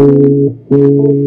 I'm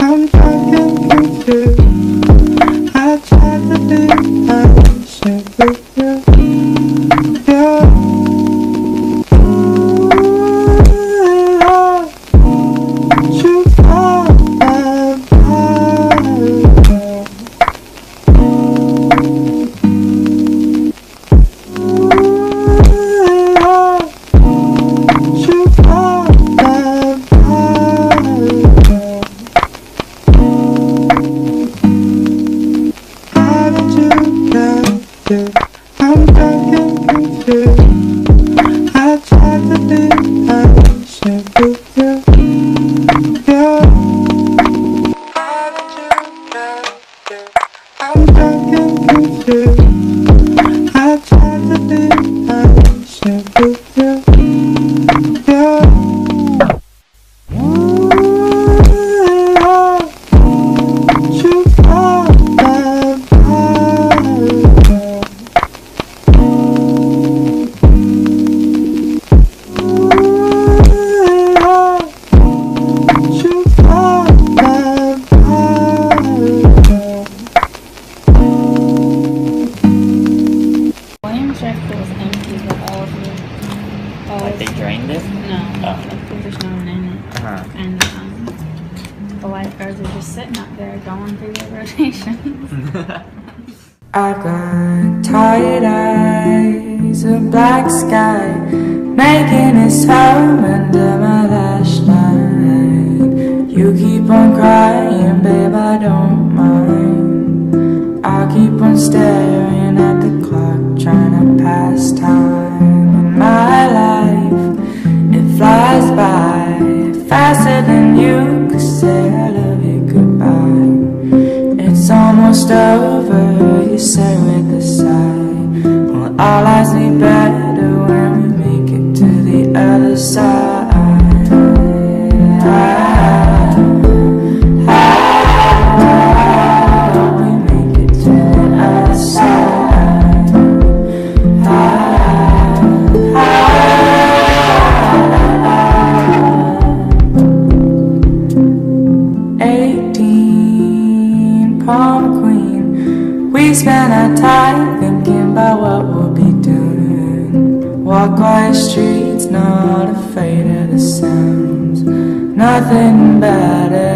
I'm drunk I'm and confused. I tried to be just sitting up there going through their rotations. I've got tired eyes, a black sky, making its home under my flashlight. You keep on crying, babe, I don't mind. I'll keep on staring at the clock, trying to pass time in my life. It flies by faster than you could say almost over, you say with a sigh Well, our lives be better when we make it to the other side. Nothing bad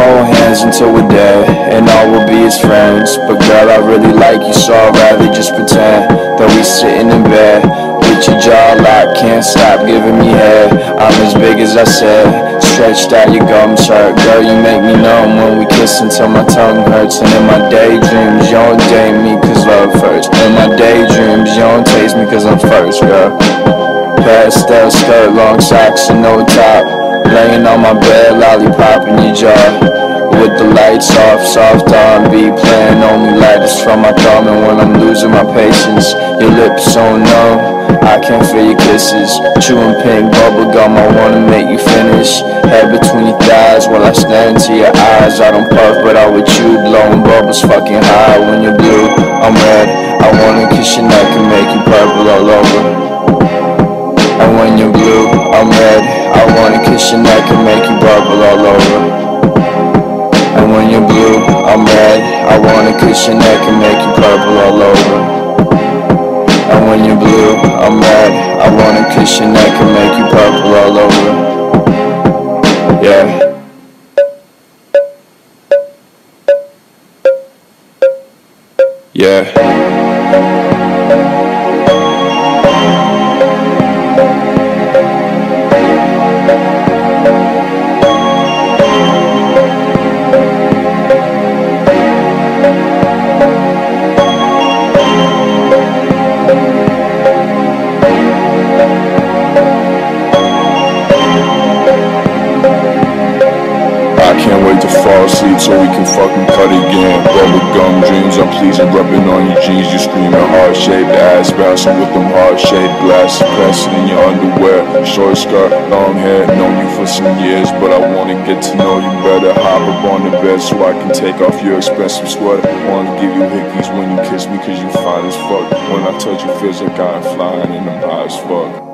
hold hands until we're dead, and all will be as friends. But girl, I really like you, so I'd rather just pretend that we sitting in bed with your jaw locked, can't stop giving me head. I'm as big as I said, stretched out, your gums hurt. Girl, you make me numb when we kiss until my tongue hurts. And in my daydreams, you don't date me cause love hurts. In my daydreams, you don't taste me cause I'm first, girl. Pastel skirt, long socks and no top. Laying on my bed, lollipop in your jaw. With the lights off, soft R&B playing only lightest from my thumb. And when I'm losing my patience, your lips so numb. I can't feel your kisses. Chewing pink bubble gum, I wanna make you finish. Head between your thighs while I stare into your eyes. I don't puff, but I would chew. Blowing bubbles fucking high when you're blue. I'm red. I wanna kiss your neck and make you purple all over. When you're blue, I'm red. I wanna kiss your neck and make you bubble all over. And when you're blue, I'm red. I wanna kiss your neck and make you purple all over. And when you're blue, I'm red. I wanna kiss your neck and make you purple all over. Yeah. Yeah. Sleep so we can fucking cut again. Bubble gum dreams, I'm pleasing, rubbing on your jeans. You screaming heart shaped ass, bouncing with them heart shaped glasses, pressing in your underwear. Short skirt, long hair, known you for some years, but I wanna get to know you better. Hop up on the bed so I can take off your expensive sweater. Wanna give you hickeys when you kiss me, cause you fine as fuck. When I touch you, feels like I'm flying and I'm high as fuck.